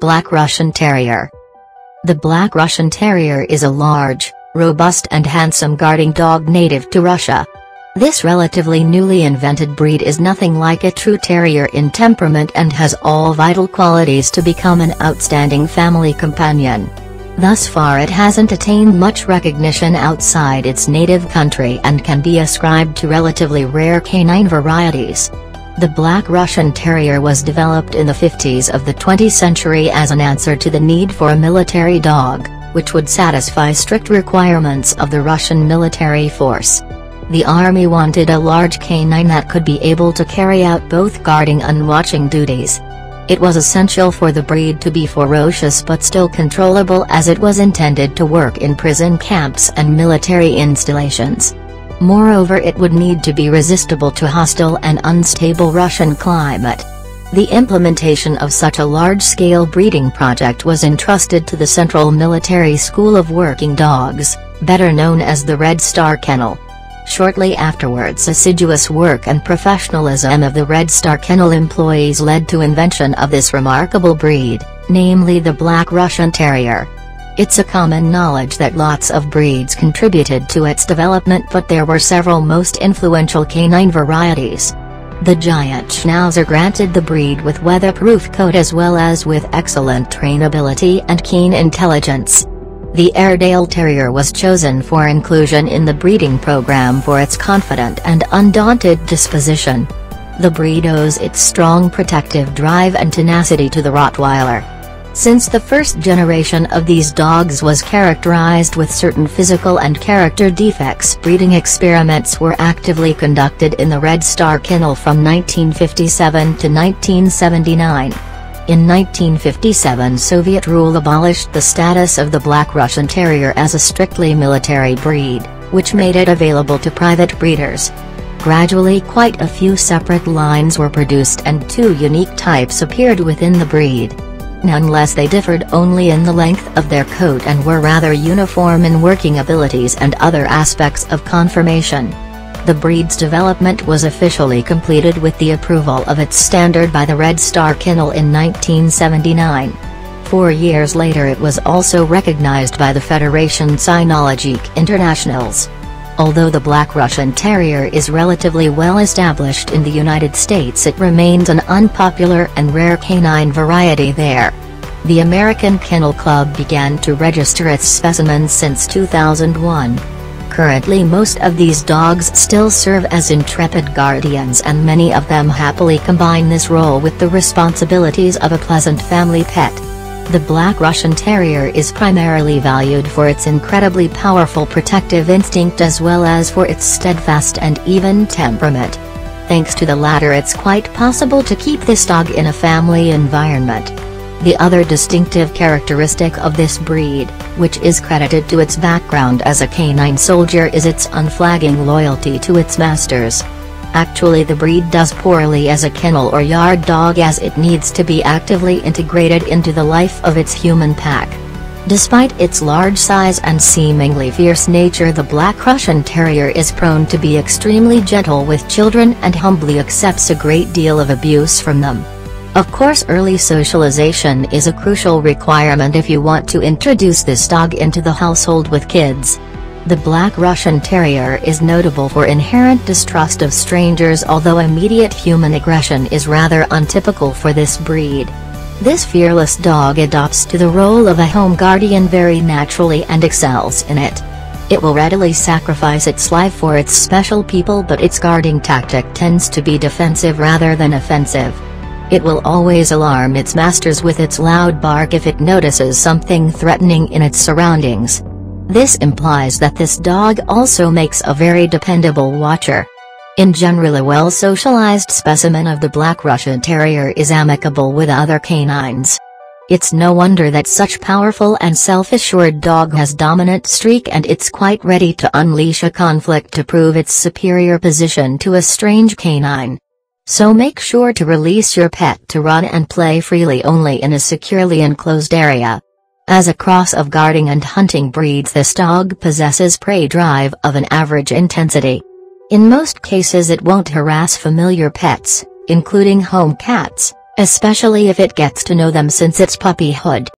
Black Russian Terrier. The Black Russian Terrier is a large, robust and handsome guarding dog native to Russia. This relatively newly invented breed is nothing like a true terrier in temperament and has all vital qualities to become an outstanding family companion. Thus far it hasn't attained much recognition outside its native country and can be ascribed to relatively rare canine varieties. The Black Russian Terrier was developed in the 50s of the 20th century as an answer to the need for a military dog, which would satisfy strict requirements of the Russian military force. The army wanted a large canine that could be able to carry out both guarding and watching duties. It was essential for the breed to be ferocious but still controllable as it was intended to work in prison camps and military installations. Moreover it would need to be resistible to hostile and unstable Russian climate. The implementation of such a large-scale breeding project was entrusted to the Central Military School of Working Dogs, better known as the Red Star Kennel. Shortly afterwards assiduous work and professionalism of the Red Star Kennel employees led to invention of this remarkable breed, namely the Black Russian Terrier. It's a common knowledge that lots of breeds contributed to its development but there were several most influential canine varieties. The giant Schnauzer granted the breed with weatherproof coat as well as with excellent trainability and keen intelligence. The Airedale Terrier was chosen for inclusion in the breeding program for its confident and undaunted disposition. The breed owes its strong protective drive and tenacity to the Rottweiler. Since the first generation of these dogs was characterized with certain physical and character defects breeding experiments were actively conducted in the Red Star Kennel from 1957 to 1979. In 1957 Soviet rule abolished the status of the Black Russian Terrier as a strictly military breed, which made it available to private breeders. Gradually quite a few separate lines were produced and two unique types appeared within the breed nonetheless they differed only in the length of their coat and were rather uniform in working abilities and other aspects of conformation. The breed's development was officially completed with the approval of its standard by the Red Star Kennel in 1979. Four years later it was also recognized by the Fédération Cynologique Internationales. Although the Black Russian Terrier is relatively well established in the United States it remains an unpopular and rare canine variety there. The American Kennel Club began to register its specimens since 2001. Currently most of these dogs still serve as intrepid guardians and many of them happily combine this role with the responsibilities of a pleasant family pet. The Black Russian Terrier is primarily valued for its incredibly powerful protective instinct as well as for its steadfast and even temperament. Thanks to the latter it's quite possible to keep this dog in a family environment. The other distinctive characteristic of this breed, which is credited to its background as a canine soldier is its unflagging loyalty to its masters. Actually the breed does poorly as a kennel or yard dog as it needs to be actively integrated into the life of its human pack. Despite its large size and seemingly fierce nature the Black Russian Terrier is prone to be extremely gentle with children and humbly accepts a great deal of abuse from them. Of course early socialization is a crucial requirement if you want to introduce this dog into the household with kids. The Black Russian Terrier is notable for inherent distrust of strangers although immediate human aggression is rather untypical for this breed. This fearless dog adopts to the role of a home guardian very naturally and excels in it. It will readily sacrifice its life for its special people but its guarding tactic tends to be defensive rather than offensive. It will always alarm its masters with its loud bark if it notices something threatening in its surroundings. This implies that this dog also makes a very dependable watcher. In general a well-socialized specimen of the Black Russian Terrier is amicable with other canines. It's no wonder that such powerful and self-assured dog has dominant streak and it's quite ready to unleash a conflict to prove its superior position to a strange canine. So make sure to release your pet to run and play freely only in a securely enclosed area. As a cross of guarding and hunting breeds this dog possesses prey drive of an average intensity. In most cases it won't harass familiar pets, including home cats, especially if it gets to know them since its puppyhood.